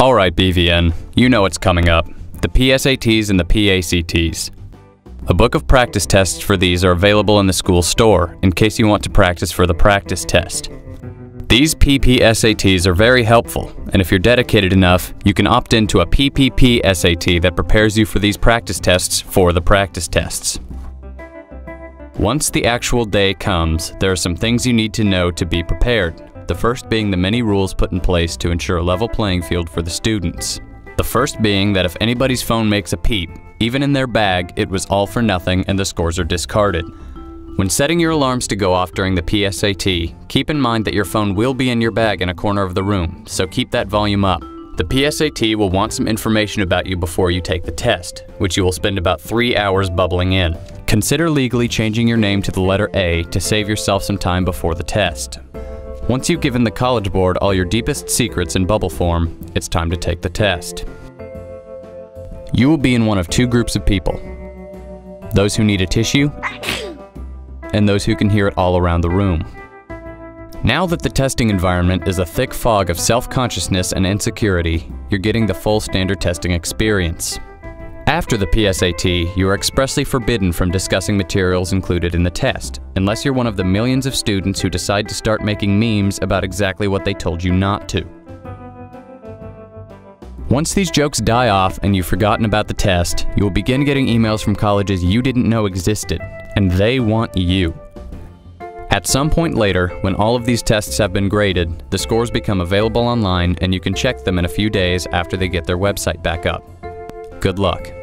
Alright, BVN, you know what's coming up the PSATs and the PACTs. A book of practice tests for these are available in the school store in case you want to practice for the practice test. These PPSATs are very helpful, and if you're dedicated enough, you can opt into a PPP SAT that prepares you for these practice tests for the practice tests. Once the actual day comes, there are some things you need to know to be prepared, the first being the many rules put in place to ensure a level playing field for the students. The first being that if anybody's phone makes a peep, even in their bag, it was all for nothing and the scores are discarded. When setting your alarms to go off during the PSAT, keep in mind that your phone will be in your bag in a corner of the room, so keep that volume up. The PSAT will want some information about you before you take the test, which you will spend about three hours bubbling in. Consider legally changing your name to the letter A to save yourself some time before the test. Once you've given the College Board all your deepest secrets in bubble form, it's time to take the test. You will be in one of two groups of people. Those who need a tissue, and those who can hear it all around the room. Now that the testing environment is a thick fog of self-consciousness and insecurity, you're getting the full standard testing experience. After the PSAT, you are expressly forbidden from discussing materials included in the test, unless you're one of the millions of students who decide to start making memes about exactly what they told you not to. Once these jokes die off and you've forgotten about the test, you will begin getting emails from colleges you didn't know existed, and they want you. At some point later, when all of these tests have been graded, the scores become available online and you can check them in a few days after they get their website back up. Good luck.